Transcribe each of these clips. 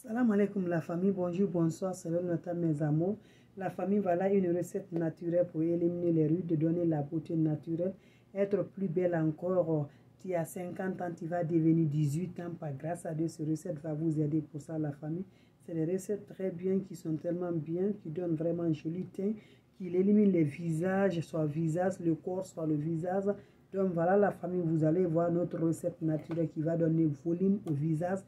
Salam alaikum la famille, bonjour, bonsoir, selon notre mes amours. La famille, voilà une recette naturelle pour éliminer les rues, de donner la beauté naturelle, être plus belle encore. Tu as 50 ans, tu vas devenir 18 ans, pas grâce à Dieu, cette recette va vous aider pour ça la famille. C'est des recettes très bien, qui sont tellement bien, qui donnent vraiment un joli teint, qui éliminent les visages, soit visage, le corps, soit le visage. Donc voilà la famille, vous allez voir notre recette naturelle qui va donner volume au visage,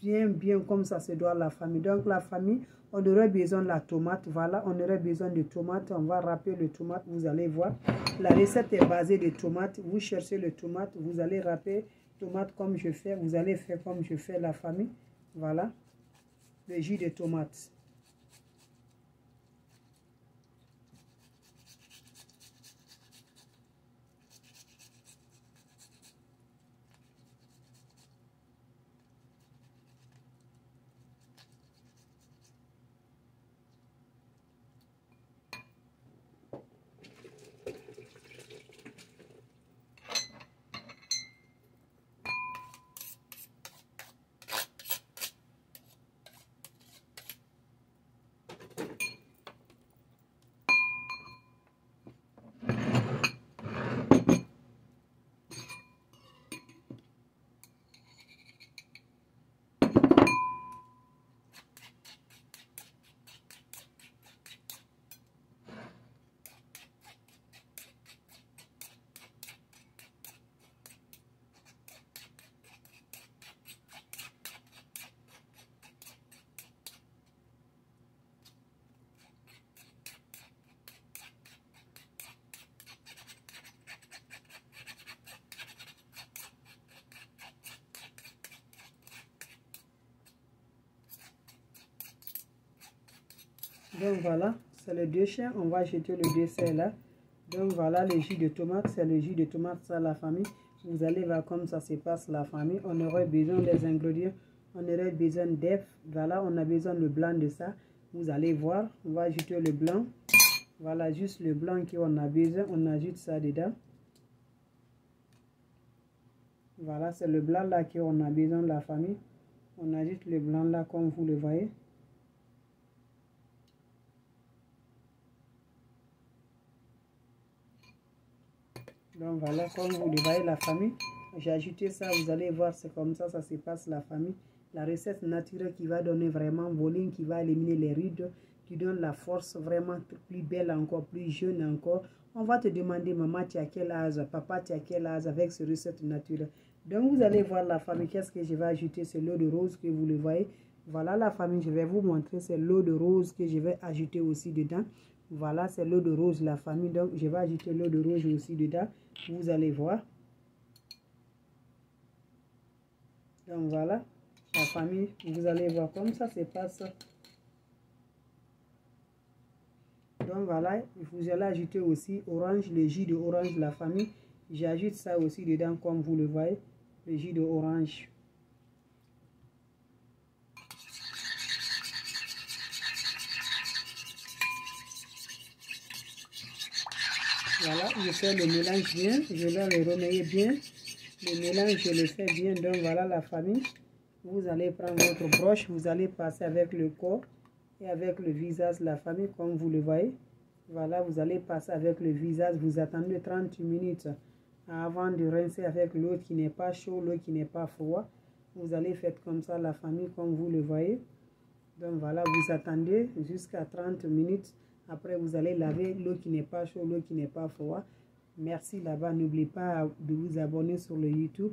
bien, bien comme ça se doit la famille. Donc la famille, on aurait besoin de la tomate. Voilà, on aurait besoin de tomates. On va râper le tomate, vous allez voir. La recette est basée de tomates. Vous cherchez le tomate, vous allez râper tomate comme je fais. Vous allez faire comme je fais la famille. Voilà, le jus de tomate. Donc voilà, c'est le déchet. On va jeter le déchet là. Donc voilà le jus de tomate. C'est le jus de tomate, ça la famille. Vous allez voir comme ça se passe la famille. On aurait besoin des ingrédients. On aurait besoin d'œufs. Voilà, on a besoin de blanc de ça. Vous allez voir. On va ajouter le blanc. Voilà, juste le blanc qu'on a besoin. On ajoute ça dedans. Voilà, c'est le blanc là qu'on a besoin la famille. On ajoute le blanc là comme vous le voyez. Donc voilà, comme vous le voyez, la famille, j'ai ajouté ça, vous allez voir, c'est comme ça, ça se passe la famille. La recette naturelle qui va donner vraiment volume, qui va éliminer les rides, qui donne la force vraiment plus belle encore, plus jeune encore. On va te demander, maman, tu as quel âge, papa, tu as quel âge avec cette recette naturelle. Donc vous allez voir la famille, qu'est-ce que je vais ajouter, c'est l'eau de rose que vous le voyez. Voilà la famille, je vais vous montrer, c'est l'eau de rose que je vais ajouter aussi dedans. Voilà, c'est l'eau de rose, la famille. Donc, je vais ajouter l'eau de rose aussi dedans. Vous allez voir. Donc, voilà, la famille. Vous allez voir comme ça se passe. Donc, voilà, vous allez ajouter aussi orange, le jus de orange, la famille. J'ajoute ça aussi dedans, comme vous le voyez, le jus de orange. Voilà, je fais le mélange bien, je vais le remuer bien. Le mélange, je le fais bien. Donc voilà la famille. Vous allez prendre votre broche, vous allez passer avec le corps et avec le visage la famille, comme vous le voyez. Voilà, vous allez passer avec le visage. Vous attendez 30 minutes avant de rincer avec l'eau qui n'est pas chaud, l'eau qui n'est pas froid. Vous allez faire comme ça la famille, comme vous le voyez. Donc voilà, vous attendez jusqu'à 30 minutes. Après, vous allez laver l'eau qui n'est pas chaude, l'eau qui n'est pas froid. Merci là-bas. N'oubliez pas de vous abonner sur le YouTube.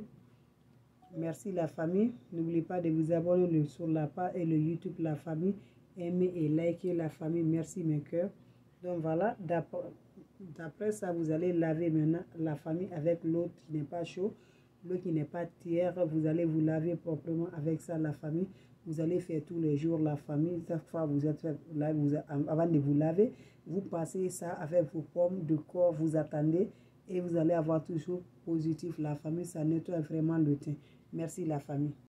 Merci la famille. N'oubliez pas de vous abonner sur la page et le YouTube La Famille. Aimez et likez la famille. Merci mes cœurs. Donc voilà, d'après ça, vous allez laver maintenant la famille avec l'eau qui n'est pas chaude, l'eau qui n'est pas tiers. Vous allez vous laver proprement avec ça la famille. Vous allez faire tous les jours la famille. Chaque fois vous êtes là, vous, avant de vous laver, vous passez ça avec vos pommes de corps, vous attendez et vous allez avoir toujours positif la famille. Ça nettoie vraiment le teint. Merci la famille.